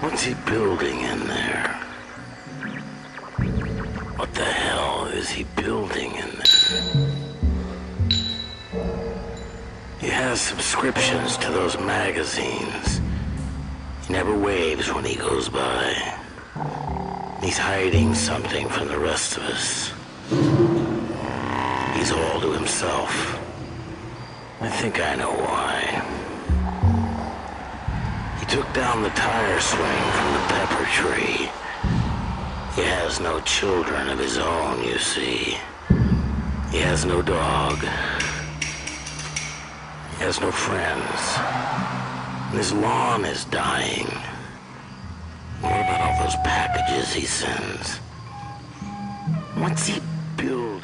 What's he building in there? What the hell is he building in there? He has subscriptions to those magazines. He never waves when he goes by. He's hiding something from the rest of us. He's all to himself. I think I know why. Took down the tire swing from the pepper tree. He has no children of his own, you see. He has no dog. He has no friends. And his lawn is dying. What about all those packages he sends? What's he building?